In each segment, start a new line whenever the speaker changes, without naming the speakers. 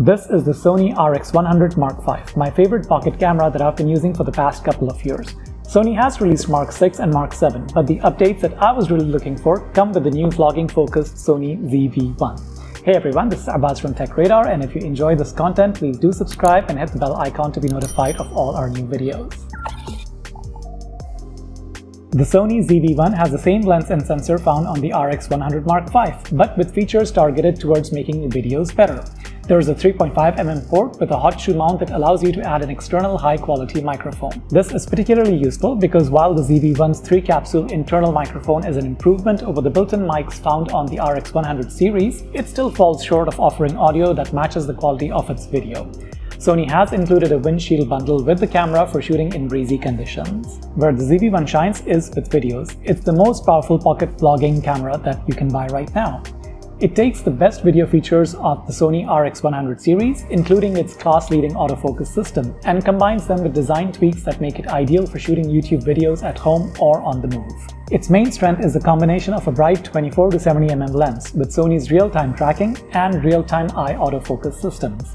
This is the Sony RX100 Mark V, my favorite pocket camera that I've been using for the past couple of years. Sony has released Mark 6 and Mark 7, but the updates that I was really looking for come with the new vlogging-focused Sony ZV-1. Hey everyone, this is Arbaz from Tech Radar, and if you enjoy this content, please do subscribe and hit the bell icon to be notified of all our new videos. The Sony ZV-1 has the same lens and sensor found on the RX100 Mark V, but with features targeted towards making videos better. There is a 3.5mm port with a hot shoe mount that allows you to add an external high-quality microphone. This is particularly useful because while the ZV-1's 3-capsule internal microphone is an improvement over the built-in mics found on the RX100 series, it still falls short of offering audio that matches the quality of its video. Sony has included a windshield bundle with the camera for shooting in breezy conditions. Where the ZV-1 shines is with videos. It's the most powerful pocket vlogging camera that you can buy right now. It takes the best video features of the Sony RX100 series, including its class-leading autofocus system, and combines them with design tweaks that make it ideal for shooting YouTube videos at home or on the move. Its main strength is the combination of a bright 24-70mm lens with Sony's real-time tracking and real-time eye autofocus systems.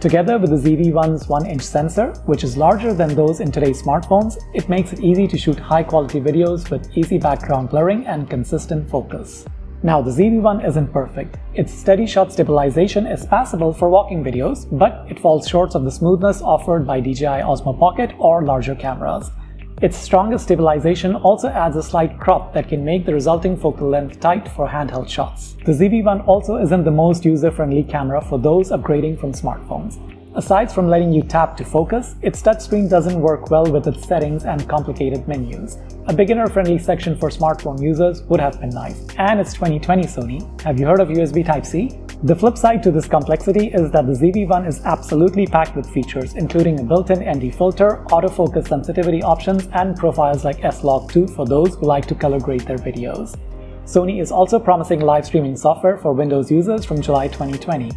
Together with the ZV-1's 1-inch sensor, which is larger than those in today's smartphones, it makes it easy to shoot high-quality videos with easy background blurring and consistent focus. Now the ZV-1 isn't perfect. Its steady shot stabilization is passable for walking videos, but it falls short of the smoothness offered by DJI Osmo Pocket or larger cameras. Its strongest stabilization also adds a slight crop that can make the resulting focal length tight for handheld shots. The ZV-1 also isn't the most user-friendly camera for those upgrading from smartphones. Aside from letting you tap to focus, its touchscreen doesn't work well with its settings and complicated menus. A beginner-friendly section for smartphone users would have been nice. And it's 2020 Sony. Have you heard of USB Type-C? The flip side to this complexity is that the ZV-1 is absolutely packed with features, including a built-in ND filter, autofocus sensitivity options, and profiles like S-Log 2 for those who like to color grade their videos. Sony is also promising live streaming software for Windows users from July 2020.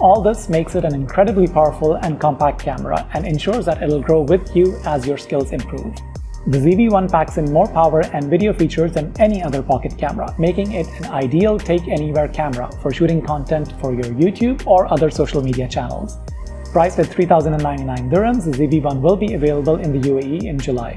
All this makes it an incredibly powerful and compact camera and ensures that it'll grow with you as your skills improve. The ZV-1 packs in more power and video features than any other pocket camera, making it an ideal take-anywhere camera for shooting content for your YouTube or other social media channels. Priced at 3,099 dirhams, the ZV-1 will be available in the UAE in July.